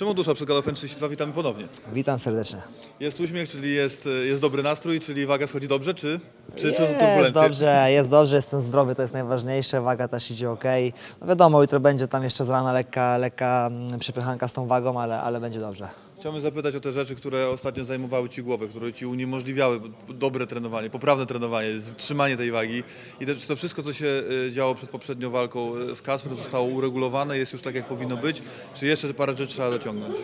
Szymon Dusza przed Galofen 32, witamy ponownie. Witam serdecznie. Jest uśmiech, czyli jest, jest dobry nastrój, czyli waga schodzi dobrze, czy, czy, czy Jest turbulencje? dobrze, jest dobrze, jestem zdrowy, to jest najważniejsze, waga też idzie ok. No wiadomo, jutro będzie tam jeszcze z rana lekka, lekka mm, przepychanka z tą wagą, ale, ale będzie dobrze. Chciałbym zapytać o te rzeczy, które ostatnio zajmowały Ci głowę, które Ci uniemożliwiały dobre trenowanie, poprawne trenowanie, trzymanie tej wagi. I to, wszystko, co się y, działo przed poprzednią walką y, z Kasprem, zostało uregulowane, jest już tak, jak powinno być, czy jeszcze parę rzeczy trzeba dociągnąć?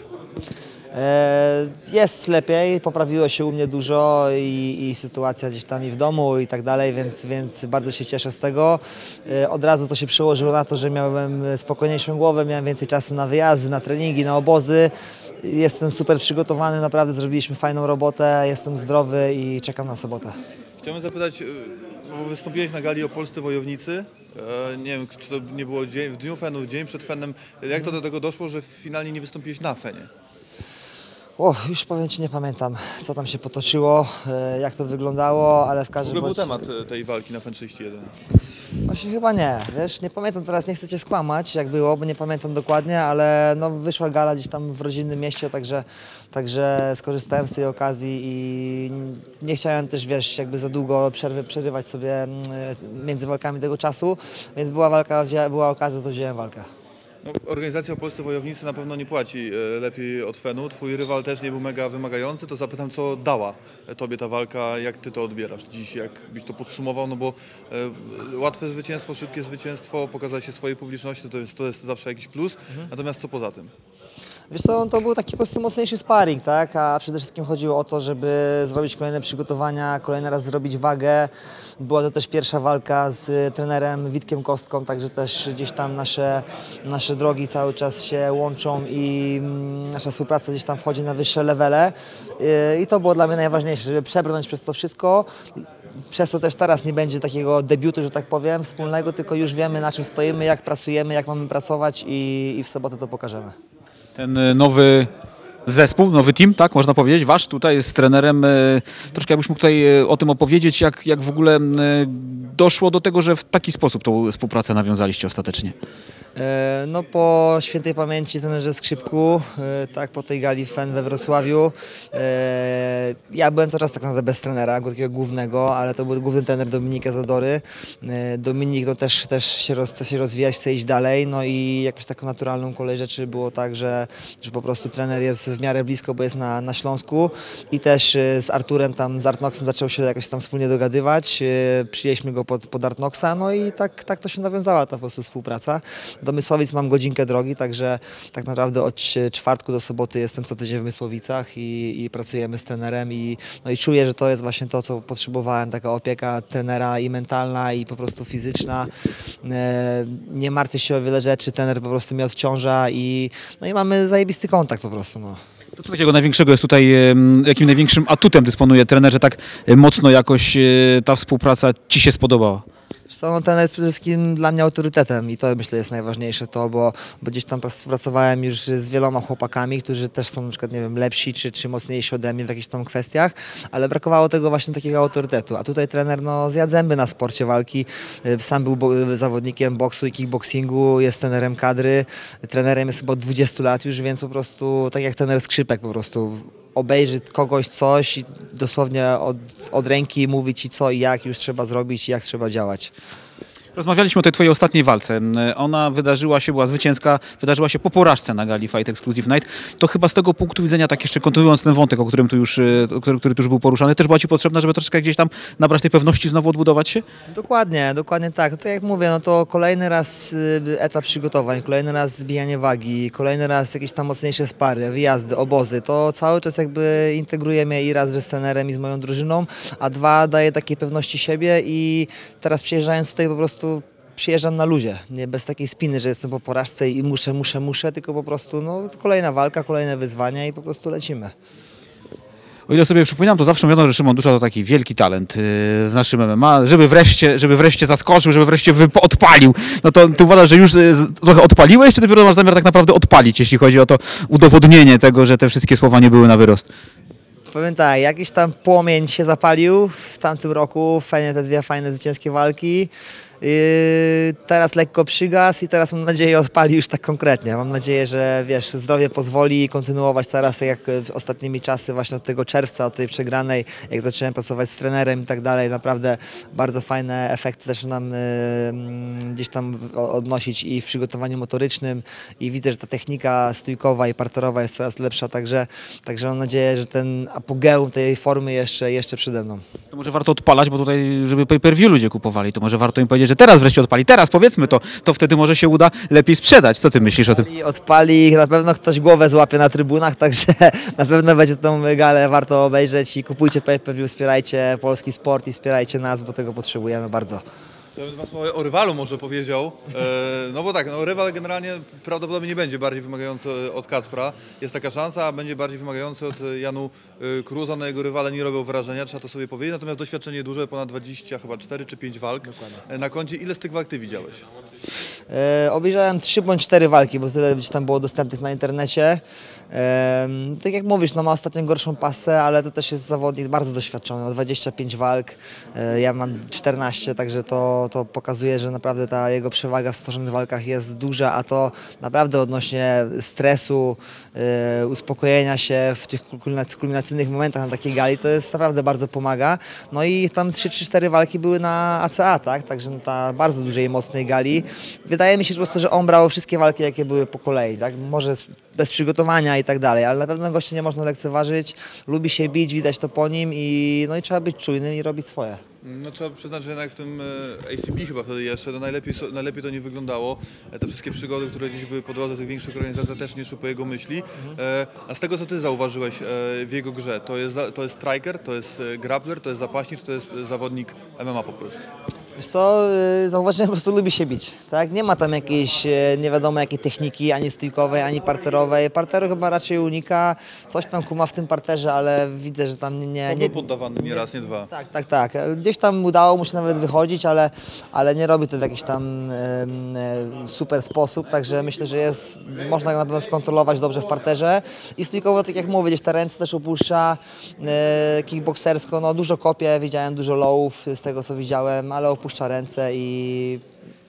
E, Jest lepiej, poprawiło się u mnie dużo i, i sytuacja gdzieś tam i w domu i tak dalej, więc, więc bardzo się cieszę z tego. E, Od razu to się przełożyło na to, że miałem spokojniejszą głowę, miałem więcej czasu na wyjazdy, na treningi, na obozy. Jestem super przygotowany, naprawdę zrobiliśmy fajną robotę, jestem zdrowy i czekam na sobotę. Chciałbym zapytać, y, bo wystąpiłeś na gali o Polsce Wojownicy. E, Nie wiem, czy to nie było dzień, w dniu Fenu, w dzień przed Fenem. Jak to do tego doszło, że finalnie nie wystąpiłeś na Fenie? O, już powiem Ci, nie pamiętam, co tam się potoczyło, e, jak to wyglądało, ale w każdym ogóle był temat e, tej walki na Fen 31. Właśnie chyba nie, wiesz, nie pamiętam teraz, nie chcę Cię skłamać, jak było, bo nie pamiętam dokładnie, ale no wyszła gala gdzieś tam w rodzinnym mieście, także, także skorzystałem z tej okazji i nie chciałem też, wiesz, jakby za długo przerwy, przerywać sobie mm, między walkami tego czasu, więc była walka, była okazja, to wziąłem walkę. No, organizacja o Polsce Wojownicy na pewno nie płaci e, lepiej od Fenu. Twój rywal też nie był mega wymagający. To zapytam, co dała Tobie ta walka, jak Ty to odbierasz dziś, jak byś to podsumował, no bo e, łatwe zwycięstwo, szybkie zwycięstwo, pokazać się swojej publiczności, to jest, to jest zawsze jakiś plus. Natomiast co poza tym? Wiesz co, to był taki po prostu mocniejszy sparring, tak? A przede wszystkim chodziło o to, żeby zrobić kolejne przygotowania, kolejny raz zrobić wagę. Była to też pierwsza walka z trenerem Witkiem Kostką, także też gdzieś tam nasze, nasze drogi cały czas się łączą i mm, nasza współpraca gdzieś tam wchodzi na wyższe levele. Yy, I to było dla mnie najważniejsze, żeby przebrnąć przez to wszystko. Przez to też teraz nie będzie takiego debiutu, że tak powiem, wspólnego, tylko już wiemy na czym stoimy, jak pracujemy, jak mamy pracować i, i w sobotę to pokażemy. Ten e, nowy zespół, nowy team, tak można powiedzieć, wasz tutaj z trenerem. e, Troszkę jakbyś mógł tutaj e, o tym opowiedzieć, jak, jak w ogóle doszło do tego, że w taki sposób tą współpracę nawiązaliście ostatecznie. E, No po świętej pamięci trenerze Skrzypku, e, tak, po tej gali FEN we Wrocławiu. e, Ja byłem cały czas tak naprawdę bez trenera, takiego głównego, ale to był główny trener Dominika Zadory. Dominik no, też, też się roz, chce się rozwijać, chce iść dalej, no i jakoś taką naturalną kolej rzeczy było tak, że, że po prostu trener jest w miarę blisko, bo jest na, na Śląsku i też z Arturem tam, z Artnoxem zaczął się jakoś tam wspólnie dogadywać. Przyjęliśmy go pod, pod Artnoxa, no i tak, tak to się nawiązała ta po prostu współpraca. Do Mysłowic mam godzinkę drogi, także tak naprawdę od czwartku do soboty jestem co tydzień w Mysłowicach i, i pracujemy z trenerem i, no i czuję, że to jest właśnie to, co potrzebowałem, taka opieka trenera i mentalna i po prostu fizyczna. E, nie martwię się o wiele rzeczy, trener po prostu mnie odciąża i, no i mamy zajebisty kontakt po prostu. No. To co takiego największego jest tutaj, jakim największym atutem dysponuje trener, że tak e, mocno jakoś e, ta współpraca ci się spodobała? Co, no, ten jest przede wszystkim dla mnie autorytetem i to myślę jest najważniejsze to, bo, bo gdzieś tam współpracowałem już z wieloma chłopakami, którzy też są na przykład, nie wiem, lepsi czy, czy mocniejsi ode mnie w jakichś tam kwestiach, ale brakowało tego właśnie takiego autorytetu, a tutaj trener no zjadł zęby na sporcie walki, Y, sam był bo- zawodnikiem boksu i kickboxingu, jest trenerem kadry, trenerem jest chyba od 20 lat już, więc po prostu tak jak trener Skrzypek po prostu obejrzy kogoś coś i dosłownie od, od ręki mówi ci co i jak już trzeba zrobić i jak trzeba działać. Rozmawialiśmy o tej twojej ostatniej walce. E, Ona wydarzyła się, była zwycięska, wydarzyła się po porażce na gali Fight Exclusive Night. To chyba z tego punktu widzenia, tak jeszcze kontynuując ten wątek, o którym tu już, e, który, który tu już był poruszany, też była ci potrzebna, żeby troszeczkę gdzieś tam nabrać tej pewności, znowu odbudować się? Dokładnie, dokładnie tak. No tak jak mówię, no to kolejny raz y, etap przygotowań, kolejny raz zbijanie wagi, kolejny raz jakieś tam mocniejsze spary, wyjazdy, obozy. To cały czas jakby integruje mnie i raz że z trenerem i z moją drużyną, a dwa daje takiej pewności siebie i teraz przyjeżdżając tutaj po prostu przyjeżdżam na luzie, nie bez takiej spiny, że jestem po porażce i muszę, muszę, muszę, tylko po prostu no, kolejna walka, kolejne wyzwania i po prostu lecimy. O ile sobie przypominam, to zawsze mówiono, że Szymon Dusza to taki wielki talent yy, w naszym MMA, żeby wreszcie, żeby wreszcie zaskoczył, żeby wreszcie odpalił. No to ty uważasz, że już z- trochę odpaliłeś, czy dopiero masz zamiar tak naprawdę odpalić, jeśli chodzi o to udowodnienie tego, że te wszystkie słowa nie były na wyrost? Powiem tak, jakiś tam płomień się zapalił w tamtym roku, fajne te dwie fajne zwycięskie walki. Yy, teraz lekko przygas i teraz mam nadzieję odpali już tak konkretnie. Mam nadzieję, że wiesz, zdrowie pozwoli kontynuować teraz tak jak w ostatnimi czasy właśnie od tego czerwca, od tej przegranej, jak zacząłem pracować z trenerem i tak dalej. Naprawdę bardzo fajne efekty zaczynam yy, mm, gdzieś tam odnosić i w przygotowaniu motorycznym i widzę, że ta technika stójkowa i parterowa jest coraz lepsza, także, także mam nadzieję, że ten apogeum tej formy jeszcze, jeszcze przede mną. To może warto odpalać, bo tutaj, żeby pay-per-view ludzie kupowali, to może warto im powiedzieć, że teraz wreszcie odpali, teraz powiedzmy to, to wtedy może się uda lepiej sprzedać. Co ty myślisz o tym? Odpali, odpali, na pewno ktoś głowę złapie na trybunach, także na pewno będzie tą galę warto obejrzeć i kupujcie pay-per-view, wspierajcie polski sport i wspierajcie nas, bo tego potrzebujemy bardzo. Ja bym dwa słowa o rywalu może powiedział, e, no bo tak, no rywal generalnie prawdopodobnie nie będzie bardziej wymagający od Kaspra, jest taka szansa, a będzie bardziej wymagający od Janu e, Cruza, na jego rywale nie robią wrażenia, trzeba to sobie powiedzieć, natomiast doświadczenie duże, ponad 20, chyba 4 czy 5 walk. E, na koncie. Ile z tych walk ty widziałeś? E, obejrzałem trzy bądź cztery walki, bo tyle gdzieś tam było dostępnych na internecie. Tak jak mówisz, no ma ostatnio gorszą pasę, ale to też jest zawodnik bardzo doświadczony, ma 25 walk, e, ja mam 14, także to, to pokazuje, że naprawdę ta jego przewaga w stworzonych walkach jest duża, a to naprawdę odnośnie stresu, e, uspokojenia się w tych kulminac- kulminacyjnych momentach na takiej gali, to jest naprawdę bardzo pomaga. No i tam 3-4 walki były na ACA, tak? Także na bardzo dużej i mocnej gali. Wydaje mi się po prostu, że on brał wszystkie walki, jakie były po kolei, tak? Może bez przygotowania i tak dalej, ale na pewno gościa nie można lekceważyć, lubi się bić, widać to po nim i, no i trzeba być czujnym i robić swoje. No trzeba przyznać, że jednak w tym e, ACB chyba wtedy jeszcze, to najlepiej, najlepiej to nie wyglądało. E, Te wszystkie przygody, które gdzieś były po drodze tych większych organizacji też nie szły po jego myśli. E, A z tego, co ty zauważyłeś w jego grze, to jest, to jest striker, to jest grappler, to jest zapaśnik, to jest zawodnik MMA po prostu? Wiesz co, y, zauważyłem, po prostu lubi się bić, tak? Nie ma tam jakiejś y, nie wiadomo jakiej techniki, ani stójkowej, ani parterowej. Parteru chyba raczej unika, coś tam kuma w tym parterze, ale widzę, że tam nie... nie, nie poddawany nie raz, nie dwa. tak, tak, tak. Gdzieś tam udało mu się nawet wychodzić, ale, ale nie robi to w jakiś tam e, super sposób, także myślę, że jest, można go na pewno skontrolować dobrze w parterze. I stójkowo, tak jak mówię, gdzieś te ręce też opuszcza, e, kickboksersko, no dużo kopie, widziałem dużo lowów z tego co widziałem, ale opuszcza ręce i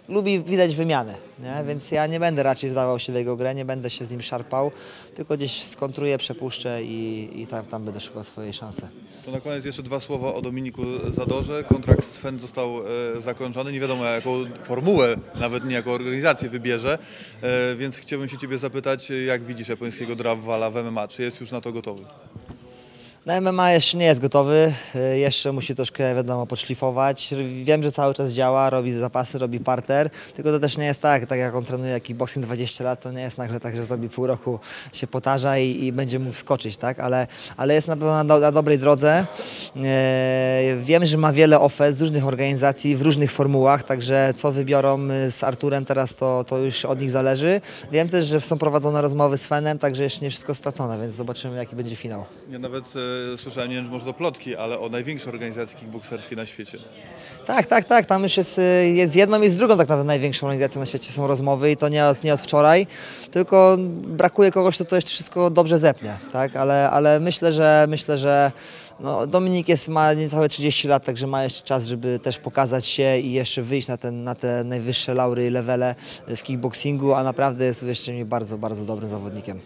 lubi widać wymianę, nie? więc ja nie będę raczej wdawał się w jego grę, nie będę się z nim szarpał, tylko gdzieś skontruję, przepuszczę i, i tam, tam będę szukał swojej szansy. To na koniec jeszcze dwa słowa o Dominiku Zadorze. Kontrakt z Sven został e, zakończony. Nie wiadomo jaką formułę, nawet nie jaką organizację wybierze, e, więc chciałbym się ciebie zapytać, jak widzisz japońskiego Drawala w MMA? Czy jest już na to gotowy? Na MMA jeszcze nie jest gotowy, y, jeszcze musi troszkę, wiadomo, podszlifować. Wiem, że cały czas działa, robi zapasy, robi parter, tylko to też nie jest tak, tak jak on trenuje kickboxing 20 lat, to nie jest nagle tak, że zrobi pół roku, się potarza i, i będzie mógł wskoczyć, tak, ale, ale jest na pewno na, na dobrej drodze. E, wiem, że ma wiele ofert z różnych organizacji, w różnych formułach, także co wybiorą y, z Arturem teraz, to, to już od nich zależy. Wiem też, że są prowadzone rozmowy z Fenem, także jeszcze nie wszystko stracone, więc zobaczymy, jaki będzie finał. Ja nawet e, słyszałem, nie wiem, może to plotki, ale o największej organizacji kickbokserskiej na świecie. Tak, tak, tak. Tam już jest, y, jest jedną i z drugą tak naprawdę największą organizacją na świecie są rozmowy i to nie od, nie od wczoraj, tylko brakuje kogoś, kto to jeszcze wszystko dobrze zepnie, tak? Ale, ale myślę, że myślę, że no, Dominik jest, ma niecałe 30 lat, także ma jeszcze czas, żeby też pokazać się i jeszcze wyjść na, ten, na te najwyższe laury i levele w kickboxingu, a naprawdę jest jeszcze mi bardzo, bardzo dobrym zawodnikiem.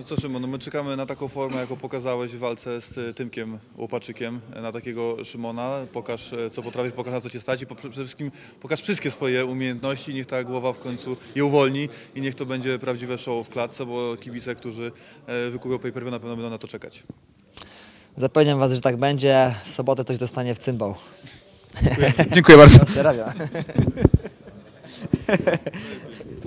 No co Szymon, no my czekamy na taką formę, jaką pokazałeś w walce z e, Tymkiem Łopaczykiem, e, na takiego Szymona. Pokaż, e, co potrafisz, pokaż, na co cię stać i przede wszystkim pokaż wszystkie swoje umiejętności. Niech ta głowa w końcu je uwolni i niech to będzie prawdziwe show w klatce, bo kibice, którzy wykupią pay-per-view, na pewno będą na to czekać. Zapewniam Was, że tak będzie. W sobotę coś dostanie w cymbał. Dziękuję bardzo. Pozdrawiam.